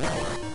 Bye.